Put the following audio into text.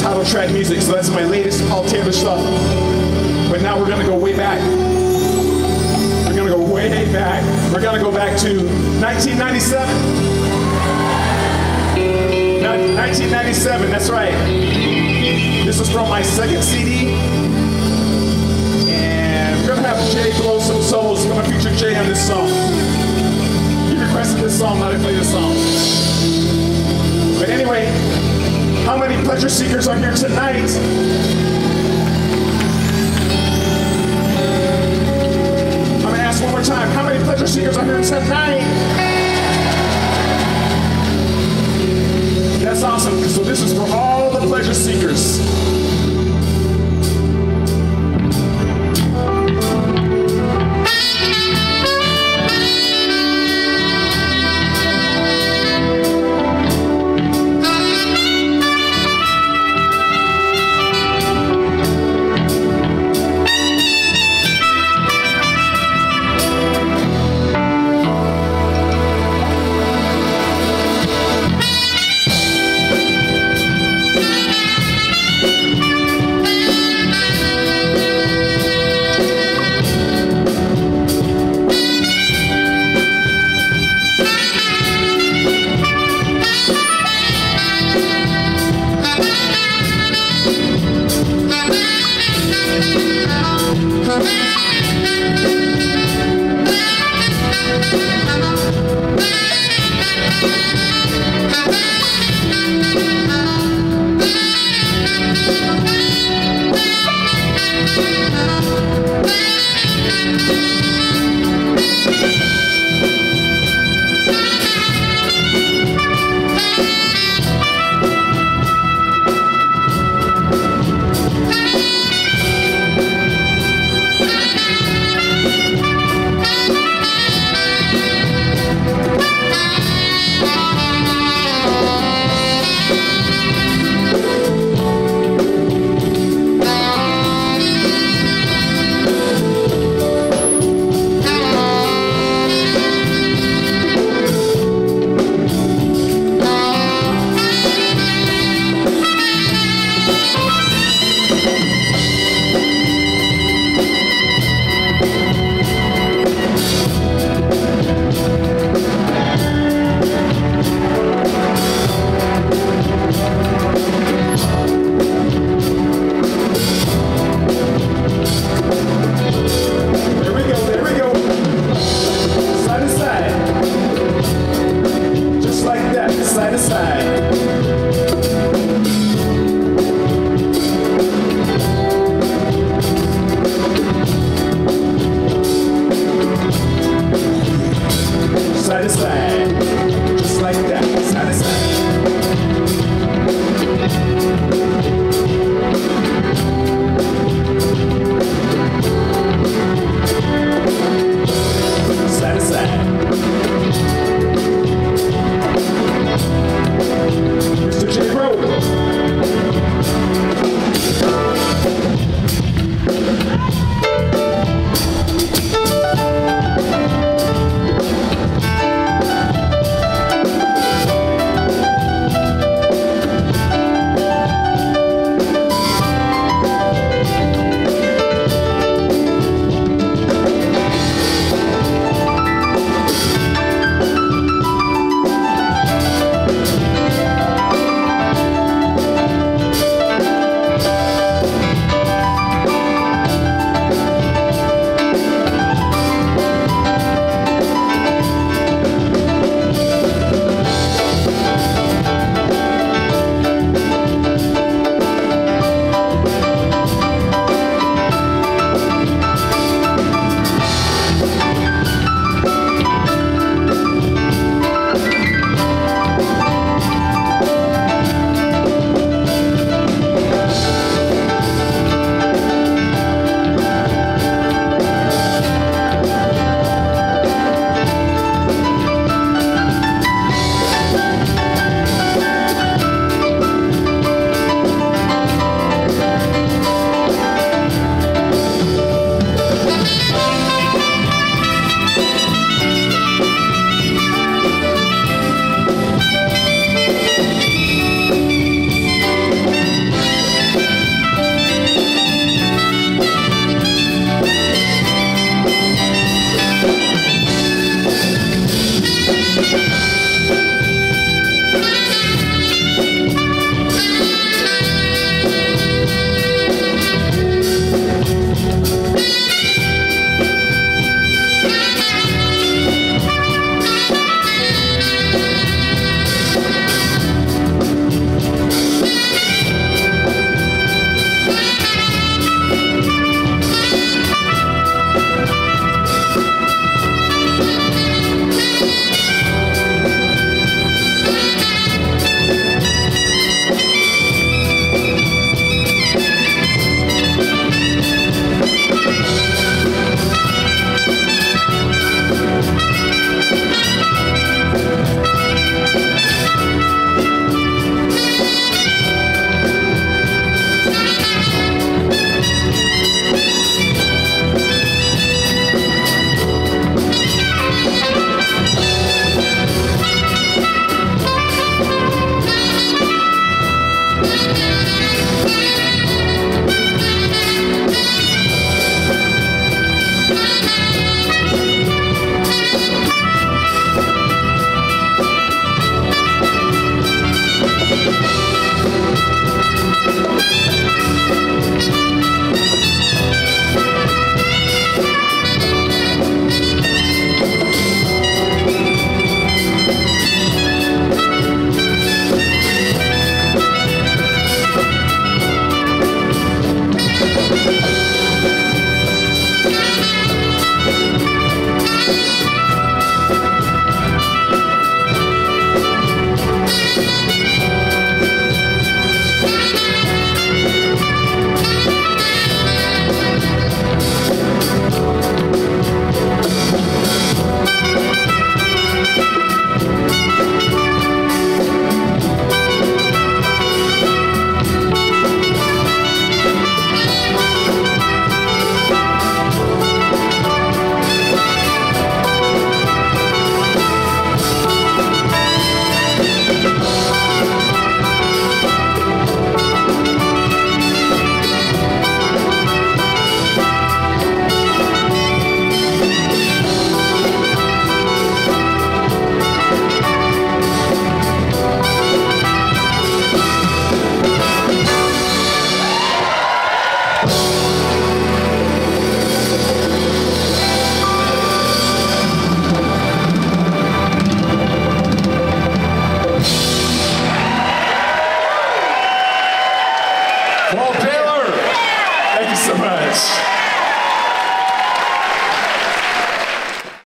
title track music, so that's my latest Paul Taylor stuff. But now we're gonna go way back. We're gonna go way back. We're gonna go back to 1997. 1997, that's right. This is from my second CD. And we're gonna have Jay blow some solos. We're gonna feature Jay on this song. He requested this song, let I play this song. How many pleasure seekers are here tonight? I'm gonna ask one more time. How many pleasure seekers are here tonight? That's awesome. So this is for all the pleasure seekers.